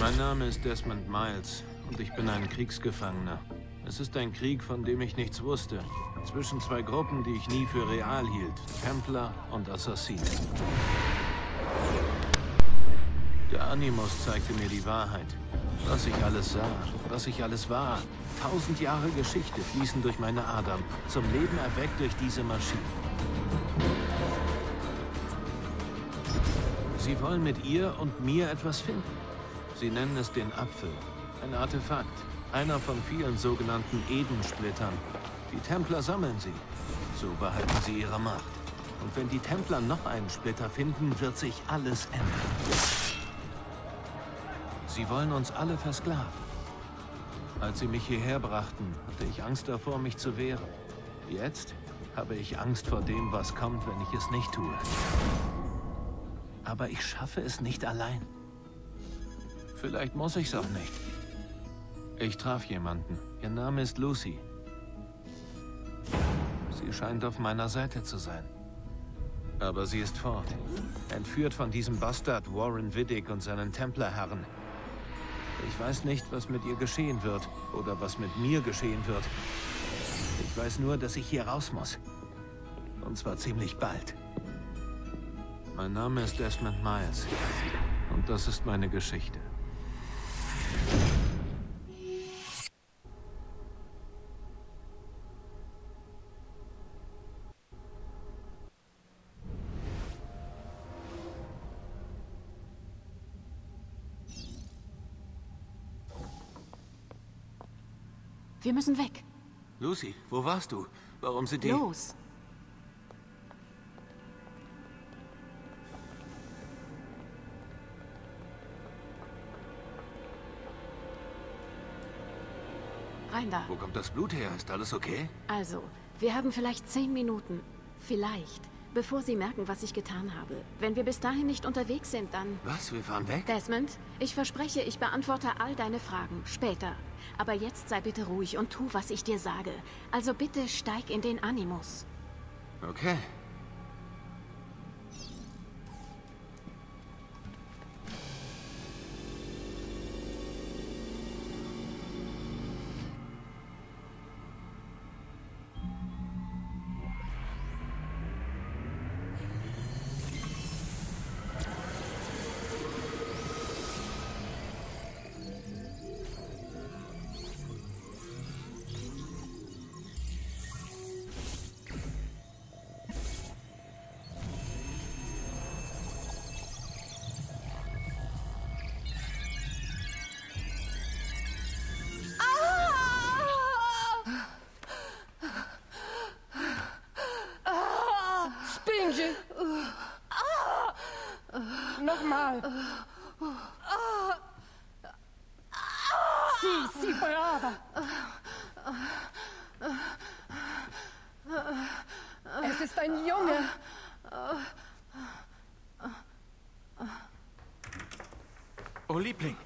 Mein Name ist Desmond Miles und ich bin ein Kriegsgefangener. Es ist ein Krieg, von dem ich nichts wusste. Zwischen zwei Gruppen, die ich nie für real hielt. Templer und Assassinen. Der Animus zeigte mir die Wahrheit. Was ich alles sah, was ich alles war. Tausend Jahre Geschichte fließen durch meine Adern, zum Leben erweckt durch diese Maschine. Sie wollen mit ihr und mir etwas finden. Sie nennen es den Apfel. Ein Artefakt. Einer von vielen sogenannten Edensplittern. Die Templer sammeln sie. So behalten sie ihre Macht. Und wenn die Templer noch einen Splitter finden, wird sich alles ändern. Sie wollen uns alle versklaven. Als sie mich hierher brachten, hatte ich Angst davor, mich zu wehren. Jetzt habe ich Angst vor dem, was kommt, wenn ich es nicht tue. Aber ich schaffe es nicht allein. Vielleicht muss ich es auch nicht. Ich traf jemanden. Ihr Name ist Lucy. Sie scheint auf meiner Seite zu sein. Aber sie ist fort. Entführt von diesem Bastard Warren Widdick und seinen Templerherren. Ich weiß nicht, was mit ihr geschehen wird oder was mit mir geschehen wird. Ich weiß nur, dass ich hier raus muss. Und zwar ziemlich bald. Mein Name ist Desmond Miles. Und das ist meine Geschichte. Wir müssen weg. Lucy, wo warst du? Warum sind die... Los. Rein da. Wo kommt das Blut her? Ist alles okay? Also, wir haben vielleicht zehn Minuten. Vielleicht. Bevor Sie merken, was ich getan habe. Wenn wir bis dahin nicht unterwegs sind, dann... Was? Wir fahren weg? Desmond, ich verspreche, ich beantworte all deine Fragen. Später. Aber jetzt sei bitte ruhig und tu, was ich dir sage. Also bitte steig in den Animus. Okay. Nochmal! Sì, sì, brava! Es ist ein Junge! Oh, Liebling,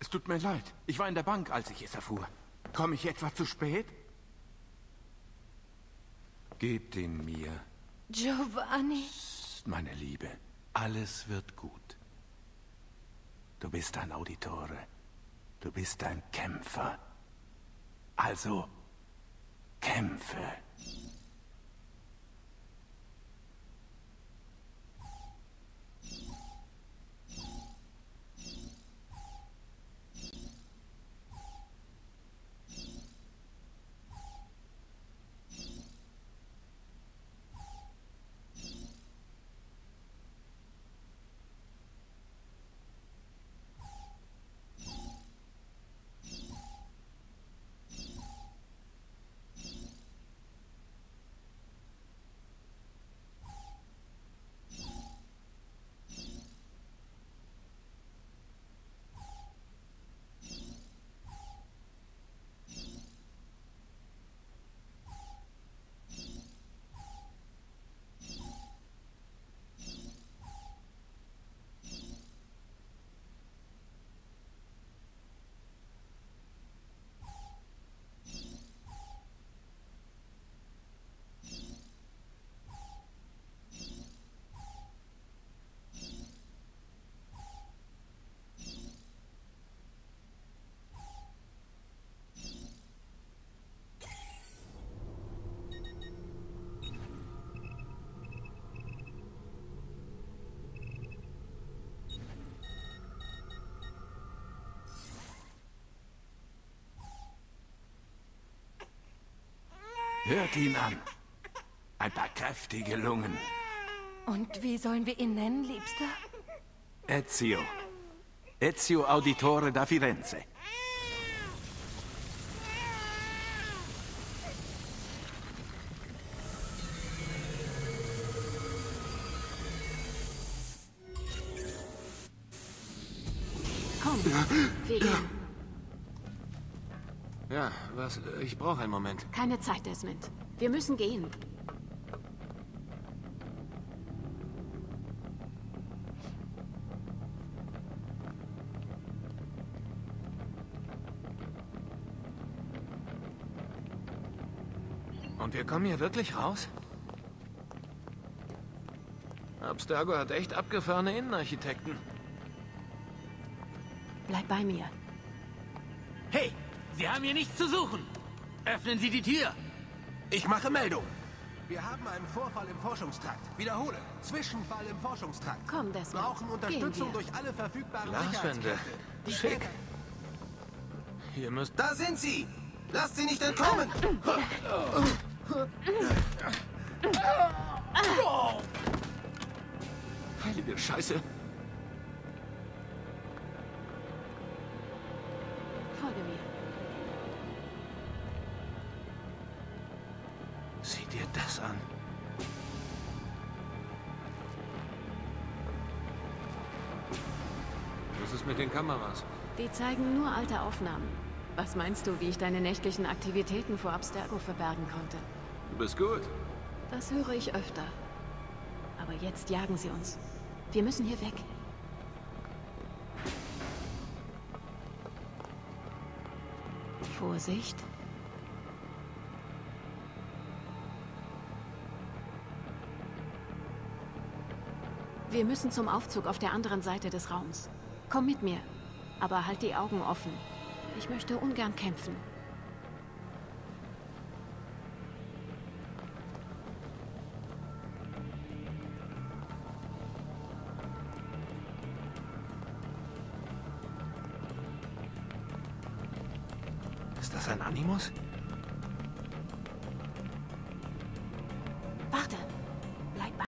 es tut mir leid. Ich war in der Bank, als ich es erfuhr. Komme ich etwa zu spät? Gebt ihn mir. Giovanni! Psst, meine Liebe, alles wird gut. Du bist ein Auditore. Du bist ein Kämpfer. Also, kämpfe. Hört ihn an. Ein paar kräftige Lungen. Und wie sollen wir ihn nennen, Liebster? Ezio. Ezio Auditore da Firenze. Komm, gehen. Ja, was? Ich brauche einen Moment. Keine Zeit, Desmond. Wir müssen gehen. Und wir kommen hier wirklich raus? Abstergo hat echt abgefahrene Innenarchitekten. Bleib bei mir. Hey, Sie haben hier nichts zu suchen. Öffnen Sie die Tür. Ich mache Meldung. Wir haben einen Vorfall im Forschungstrakt. Wiederhole. Zwischenfall im Forschungstrakt. Komm, Desmond. Brauchen Unterstützung Gehen wir. durch alle verfügbaren Glaswände. Schick. Hier müsst... Da sind sie! Lasst sie nicht entkommen! Heilige Scheiße. Was ist mit den Kameras? Die zeigen nur alte Aufnahmen. Was meinst du, wie ich deine nächtlichen Aktivitäten vor Abstergo verbergen konnte? Du bist gut. Das höre ich öfter. Aber jetzt jagen sie uns. Wir müssen hier weg. Vorsicht. Wir müssen zum Aufzug auf der anderen Seite des Raums. Komm mit mir. Aber halt die Augen offen. Ich möchte ungern kämpfen. Ist das ein Animus?